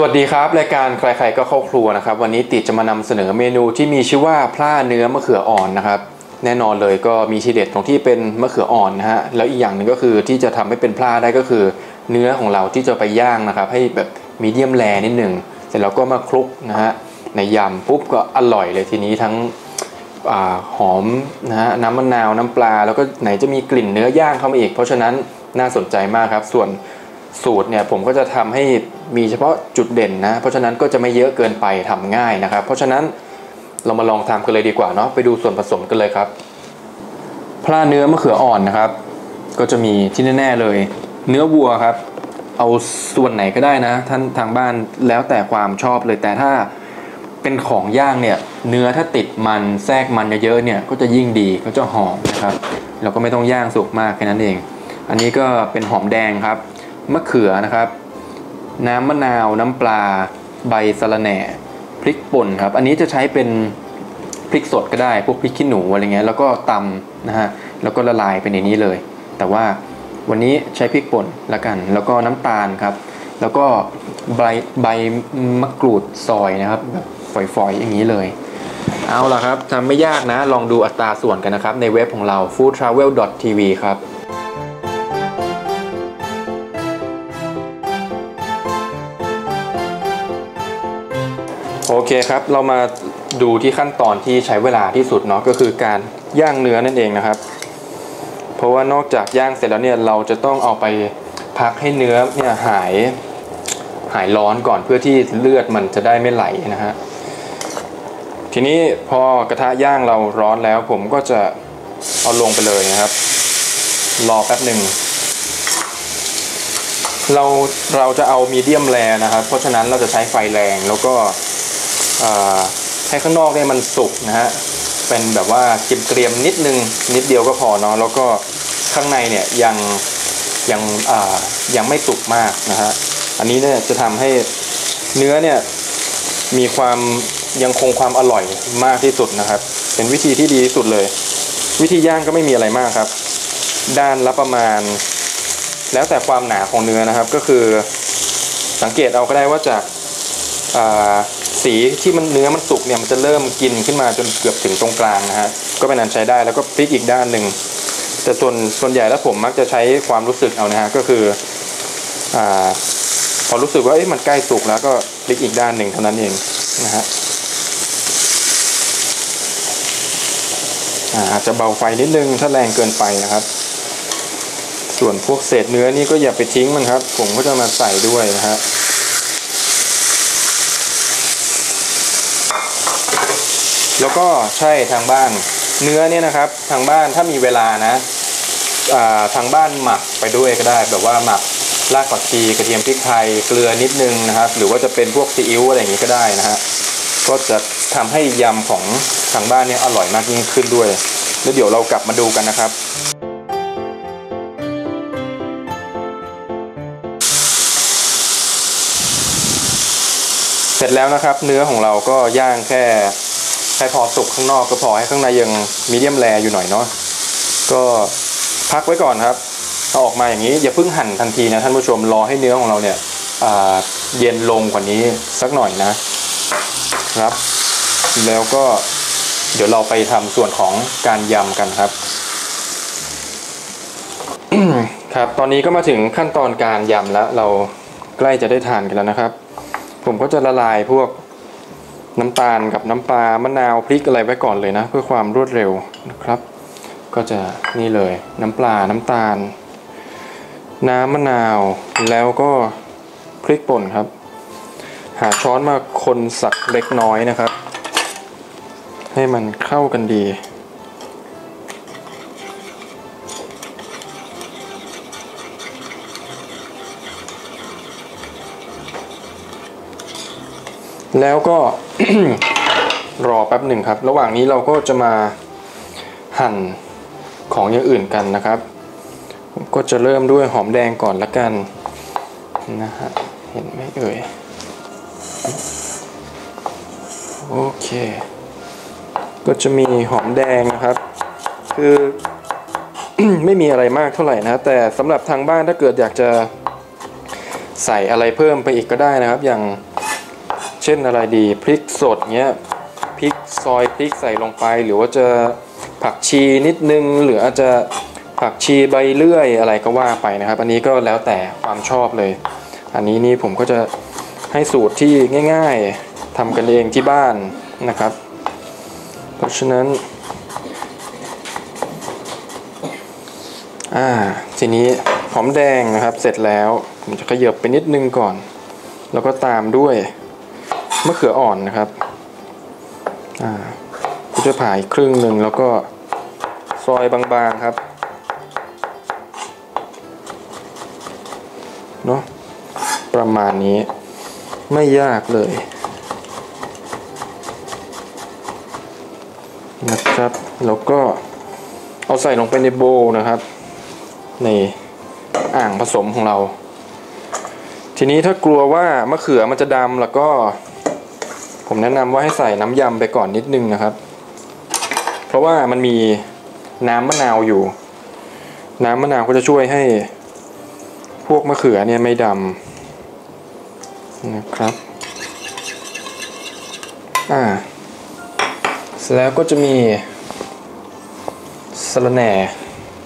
สวัสดีครับ รายการใครๆก็เข้าครัวนะครับ วันนี้ติดจะมานำเสนอเมนูที่มีชื่อว่าพล่าเนื้อมะเขืออ่อนนะครับ แน่นอนเลยก็มีทีเด็ดตรงที่เป็นมะเขืออ่อนนะฮะแล้วอีกอย่างหนึ่งก็คือที่จะทำให้เป็นพล่าได้ก็คือ เนื้อของเราที่จะไปย่างนะครับ ให้แบบมีเดียมแรนิดหนึ่งเสร็จแล้วก็มาคลุกนะฮะในยำปุ๊บก็อร่อยเลยทีนี้ทั้งอหอมนะฮะน้ำมะนาวน้ำปลา แล้วก็ไหนจะมีกลิ่นเนื้อย่างเข้ามาอีก เพราะฉะนั้นน่าสนใจมากครับส่วน สูตรเนี่ยผมก็จะทำให้มีเฉพาะจุดเด่นนะ เพราะฉะนั้นก็จะไม่เยอะเกินไปทำง่ายนะครับ เพราะฉะนั้นเรามาลองทำกันเลยดีกว่าเนาะไปดูส่วนผสมกันเลยครับพลาเนื้อมะเขืออ่อนนะครับ ก็จะมีที่แน่ๆเลย เนื้อวัวครับ เอาส่วนไหนก็ได้นะ ท่านทางบ้านแล้วแต่ความชอบเลยแต่ถ้าเป็นของย่างเนี่ย เนื้อถ้าติดมันแทรกมันเยอะๆเนี่ยก็จะยิ่งดีก็จะหอมนะครับแล้วก็ไม่ต้องย่างสุกมากแค่นั้นเอง อันนี้ก็เป็นหอมแดงครับ มะเขือนะครับ น้ำมะนาวน้ำปลา ใบสะระแหน่ พริกป่นครับ อันนี้จะใช้เป็นพริกสดก็ได้พวกพริกขี้หนูอะไรเงี้ยแล้วก็ตำนะฮะแล้วก็ละลายไปในนี้เลย แต่ว่าวันนี้ใช้พริกป่นละกัน แล้วก็น้ำตาลครับ แล้วก็ใบใบมะกรูดซอยนะครับแบบฝอยๆอย่างนี้เลยเอาล่ะครับทำไม่ยากนะ ลองดูอัตราส่วนกันนะครับ ในเว็บของเรา foodtravel.tv ครับ โอเคครับ เรามาดูที่ขั้นตอนที่ใช้เวลาที่สุดเนาะก็คือการย่างเนื้อนั่นเองนะครับ เพราะว่านอกจากย่างเสร็จแล้วเนี่ยเราจะต้องเอาไปพักให้เนื้อเนี่ยหายหายร้อนก่อนเพื่อที่เลือดมันจะได้ไม่ไหลนะฮะทีนี้พอกระทะย่างเราร้อนแล้วผมก็จะเอาลงไปเลยนะครับ รอแป๊บหนึ่งเราเราจะเอามีเดียมแรนะครับ เพราะฉะนั้นเราจะใช้ไฟแรงแล้วก็ ให้ข้างนอกเนี่ยมันสุกนะฮะเป็นแบบว่าเกรียมๆนิดนึงนิดเดียวก็พอเนาะแล้วก็ข้างในเนี่ยยังยังยังไม่สุกมากนะฮะอันนี้เนี่ยจะทำให้เนื้อเนี่ยมีความยังคงความอร่อยมากที่สุดนะครับ เป็นวิธีที่ดีที่สุดเลย วิธีย่างก็ไม่มีอะไรมากครับ ด้านละประมาณ แล้วแต่ความหนาของเนื้อนะครับก็คือสังเกตเอาก็ได้ว่าจาก สีที่มันเนื้อมันสุกเนี่ยมันจะเริ่มกินขึ้นมาจนเกือบถึงตรงกลางนะฮะก็เป็นอันใช้ได้แล้วก็พลิกอีกด้านหนึ่งแต่ส่วนส่วนใหญ่แล้วผมมักจะใช้ความรู้สึกเอานะฮะก็คืออ่าพอรู้สึกว่ามันใกล้สุกแล้วก็พลิกอีกด้านหนึ่งเท่านั้นเองนะฮะอาจจะเบาไฟนิดนึงถ้าแรงเกินไปนะครับ ส่วนพวกเศษเนื้อนี่ก็อย่าไปทิ้งมันครับ ผมก็จะมาใส่ด้วยนะฮะ แล้วก็ใช่ทางบ้าน เนื้อเนี่ยนะครับทางบ้านถ้ามีเวลานะทางบ้านหมักไปด้วยก็ได้แบบว่าหมักรากผักชีกระเทียมพริกไทยเกลือนิดนึงนะครับ หรือว่าจะเป็นพวกซีอิ๊วอะไรอย่างนี้ก็ได้นะฮะก็จะทำให้ยำของทางบ้านเนี่ยอร่อยมากยิ่งขึ้นด้วย แล้วเดี๋ยวเรากลับมาดูกันนะครับ เสร็จแล้วนะครับ เนื้อของเราก็ย่างแค่ แค่พอสุกข้างนอกก็พอให้ข้างในยังมีเดียมแรอยู่หน่อยเนาะก็พักไว้ก่อนครับเอาออกมาอย่างนี้อย่าเพิ่งหั่นทันทีนะท่านผู้ชมรอให้เนื้อของเราเนี่ยเย็นลงกว่านี้สักหน่อยนะครับ แล้วก็เดี๋ยวเราไปทำส่วนของการยำกันครับครับ ตอนนี้ก็มาถึงขั้นตอนการยำแล้วเราใกล้จะได้ทานกันแล้วนะครับ ผมก็จะละลายพวก น้ำตาลกับน้ำปลามะนาวพริกอะไรไว้ก่อนเลยนะ เพื่อความรวดเร็วนะครับ ก็จะนี่เลย น้ำปลาน้ำตาล น้ำมะนาวแล้วก็พริกป่นครับ หาช้อนมาคนสักเล็กน้อยนะครับ ให้มันเข้ากันดี แล้วก็รอแป๊บหนึ่งครับ ระหว่างนี้เราก็จะมาหั่นของอย่างอื่นกันนะครับ ก็จะเริ่มด้วยหอมแดงก่อนละกันนะฮะเห็นไหมเอ่ยโอเค ก็จะมีหอมแดงนะครับ คือไม่มีอะไรมากเท่าไหร่นะแต่สำหรับทางบ้านถ้าเกิดอยากจะใส่อะไรเพิ่มไปอีกก็ได้นะครับ อย่าง ช่นอะไรดีพริกสดเงี้ยพริกซอยพริกใส่ลงไป หรือว่าจะผักชีนิดนึง หรืออาจจะผักชีใบเลื่อยอะไรก็ว่าไปนะครับ อันนี้ก็แล้วแต่ความชอบเลย อันนี้นี่ผมก็จะให้สูตรที่ง่าย ๆทำกันเองที่บ้านนะครับ เพราะฉะนั้นอ่าทีนี้หอมแดงนะครับเสร็จแล้วผมจะขยับไปนิดนึงก่อน แล้วก็ตามด้วย มะเขืออ่อนนะครับอ่าก็จะผ่าอีกครึ่งหนึ่งแล้วก็ซอยบางๆครับเนาะประมาณนี้ไม่ยากเลยนะครับ แล้วก็เอาใส่ลงไปในโบนะครับ ในอ่างผสมของเรา ทีนี้ถ้ากลัวว่ามะเขือมันจะดำแล้วก็ ผมแนะนำว่าให้ใส่น้ำยำไปก่อนนิดนึงนะครับ เพราะว่ามันมีน้ำมะนาวอยู่ น้ำมะนาวก็จะช่วยให้พวกมะเขือเนี่ยไม่ดำนะครับ อ่าเสร็จแล้วก็จะมีสะระแหน่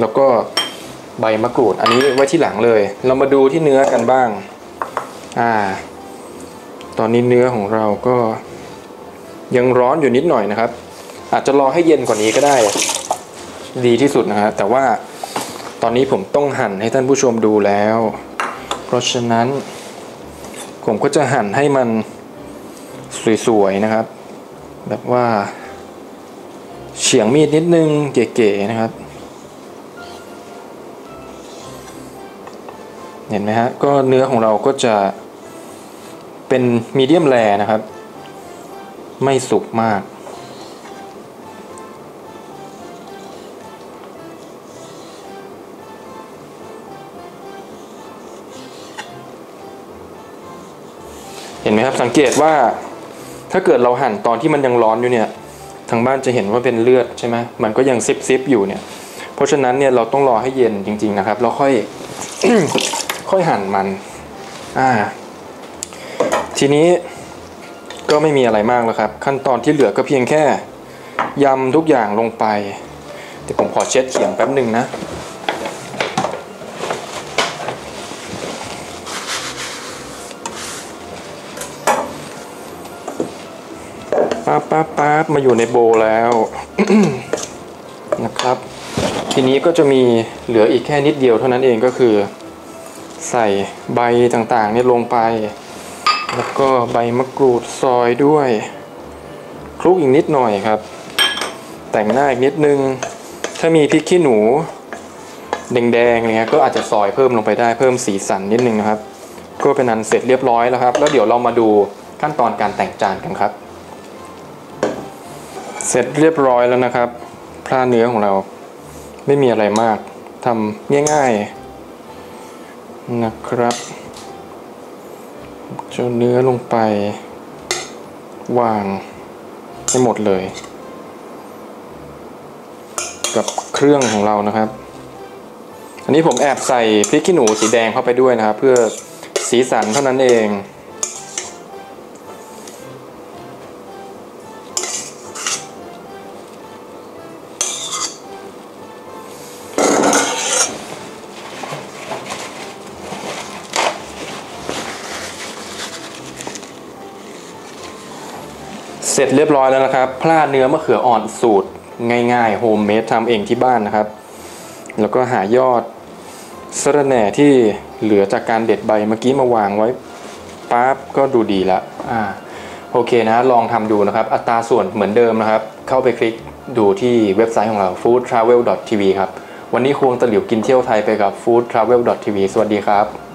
แล้วก็ใบมะกรูด อันนี้ไว้ที่หลังเลย เรามาดูที่เนื้อกันบ้าง อ่า ตอนนี้เนื้อของเราก็ยังร้อนอยู่นิดหน่อยนะครับ อาจจะรอให้เย็นกว่านี้ก็ได้ ดีที่สุดนะฮะแต่ว่าตอนนี้ผมต้องหั่นให้ท่านผู้ชมดูแล้ว เพราะฉะนั้น ผมก็จะหั่นให้มันสวยๆนะครับ แบบว่าเฉียงมีดนิดนึงเก๋ๆนะครับ เห็นไหมฮะก็เนื้อของเราก็จะ เป็นมีเดียมแรนะครับ ไม่สุกมาก เห็นไหมครับสังเกตว่าถ้าเกิดเราหั่นตอนที่มันยังร้อนอยู่เนี่ยทางบ้านจะเห็นว่าเป็นเลือดใช่ไหมมันก็ยังซิบซิบอยู่เนี่ย เพราะฉะนั้นเนี่ยเราต้องรอให้เย็นจริง ๆนะครับ แล้วค่อย ค่อยหั่นมัน อ่า ทีนี้ก็ไม่มีอะไรมากแล้วครับ ขั้นตอนที่เหลือก็เพียงแค่ยำทุกอย่างลงไปเดี๋ยวผมขอเช็ดเขียงแป๊บหนึ่งนะป๊าบป๊าบป๊าบมาอยู่ในโบแล้วนะครับ ทีนี้ก็จะมีเหลืออีกแค่นิดเดียวเท่านั้นเองก็คือ ใส่ใบต่างๆเนี่ยลงไป แล้วก็ใบมะกรูดซอยด้วยคลุกอีกนิดหน่อยครับ แต่งหน้าอีกนิดนึง ถ้ามีพริกขี้หนู แดงๆอะไรเงี้ยก็อาจจะซอยเพิ่มลงไปได้เพิ่มสีสันนิดนึงนะครับ ก็เป็นอันเสร็จเรียบร้อยแล้วครับ แล้วเดี๋ยวเรามาดูขั้นตอนการแต่งจานกันครับ เสร็จเรียบร้อยแล้วนะครับพลาเนื้อของเราไม่มีอะไรมากทำง่ายๆนะครับ เจ้าเนื้อลงไป วางให้หมดเลย กับเครื่องของเรานะครับ อันนี้ผมแอบใส่พริกขี้หนูสีแดงเข้าไปด้วยนะครับ เพื่อสีสันเท่านั้นเอง เสร็จเรียบร้อยแล้วนะครับพลาดเนื้อมะเขืออ่อนสูตรง่ายๆ homemade ทำเองที่บ้านนะครับ แล้วก็เอายอดสะระแหน่ที่เหลือจากการเด็ดใบเมื่อกี้มาวางไว้ปั๊บก็ดูดีแล้วอ่าโอเคนะลองทำดูนะครับ อัตราส่วนเหมือนเดิมนะครับ เข้าไปคลิกดูที่เว็บไซต์ของเรา foodtravel.tv ครับ วันนี้ควงตะหลิวกินเที่ยวไทยไปกับ foodtravel.tv สวัสดีครับ